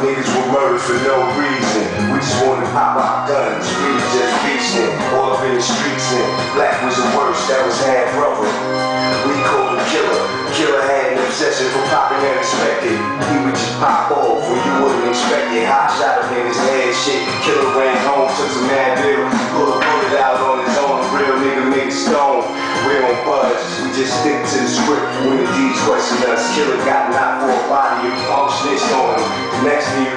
for no reason. We just wanna pop our guns, we just feasting. All up in the streets and black was the worst, that was half brother. We called him killer. Killer had an obsession for popping unexpected. He would just pop off when you wouldn't expect it. Hot shot him in his head, shit. Killer ran home, took some Advil, pulled a bullet out on his own. Real nigga made stone. We don't budge, we just stick to body, you on him. The next thing